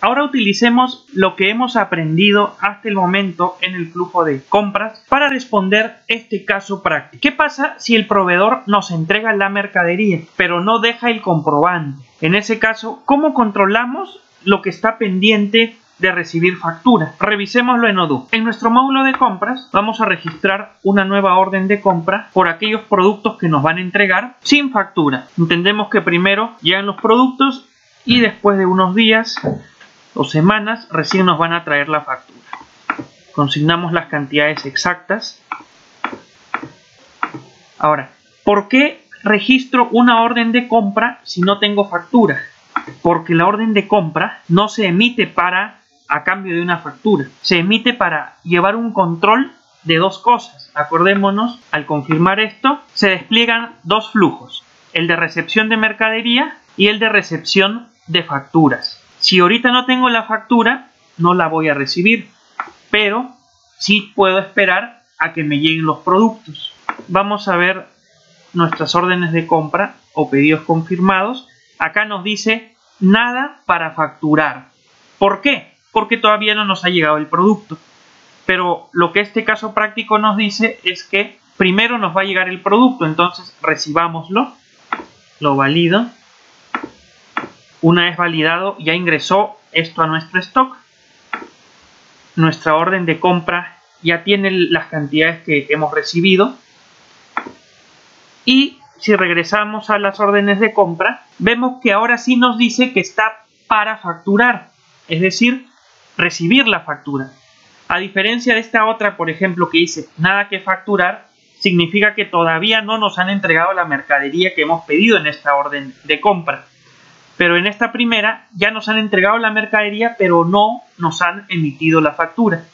Ahora utilicemos lo que hemos aprendido hasta el momento en el flujo de compras para responder este caso práctico. ¿Qué pasa si el proveedor nos entrega la mercadería pero no deja el comprobante? En ese caso, ¿cómo controlamos lo que está pendiente de recibir factura. Revisémoslo en Odoo. En nuestro módulo de compras vamos a registrar una nueva orden de compra por aquellos productos que nos van a entregar sin factura. Entendemos que primero llegan los productos y después de unos días o semanas recién nos van a traer la factura. Consignamos las cantidades exactas. Ahora, ¿por qué registro una orden de compra si no tengo factura? Porque la orden de compra no se emite para a cambio de una factura. Se emite para llevar un control de dos cosas. Acordémonos, al confirmar esto, se despliegan dos flujos, el de recepción de mercadería y el de recepción de facturas. Si ahorita no tengo la factura, no la voy a recibir, pero sí puedo esperar a que me lleguen los productos. Vamos a ver nuestras órdenes de compra o pedidos confirmados. Acá nos dice nada para facturar. ¿Por qué? Porque todavía no nos ha llegado el producto. Pero lo que este caso práctico nos dice es que primero nos va a llegar el producto, entonces recibámoslo, lo valido una vez validado, ya ingresó esto a nuestro stock. Nuestra orden de compra ya tiene las cantidades que hemos recibido. Y si regresamos a las órdenes de compra, vemos que ahora sí nos dice que está para facturar, es decir, recibir la factura. A diferencia de esta otra, por ejemplo, que dice nada que facturar, significa que todavía no nos han entregado la mercadería que hemos pedido en esta orden de compra. Pero en esta primera ya nos han entregado la mercadería, pero no nos han emitido la factura.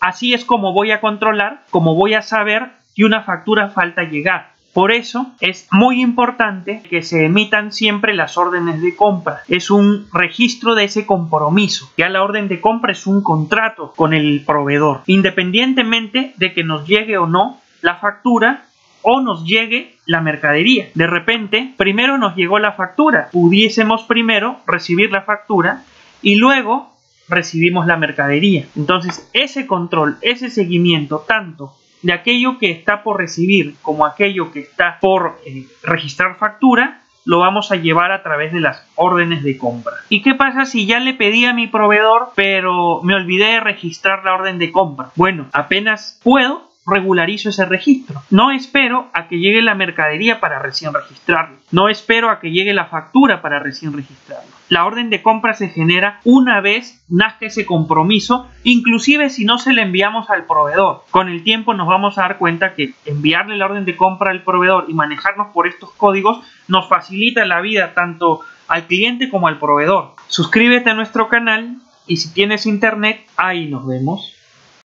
Así es como voy a controlar, como voy a saber que una factura falta llegar. Por eso es muy importante que se emitan siempre las órdenes de compra. Es un registro de ese compromiso. Ya la orden de compra es un contrato con el proveedor. Independientemente de que nos llegue o no la factura, o nos llegue la mercadería. De repente, primero nos llegó la factura. Pudiésemos primero recibir la factura y luego recibimos la mercadería. Entonces, ese control, ese seguimiento, tanto de aquello que está por recibir como aquello que está por eh, registrar factura, lo vamos a llevar a través de las órdenes de compra. ¿Y qué pasa si ya le pedí a mi proveedor, pero me olvidé de registrar la orden de compra? Bueno, apenas puedo, regularizo ese registro. No espero a que llegue la mercadería para recién registrarlo. No espero a que llegue la factura para recién registrarlo. La orden de compra se genera una vez nazca ese compromiso, inclusive si no se le enviamos al proveedor. Con el tiempo nos vamos a dar cuenta que enviarle la orden de compra al proveedor y manejarnos por estos códigos nos facilita la vida tanto al cliente como al proveedor. Suscríbete a nuestro canal y si tienes internet, ahí nos vemos.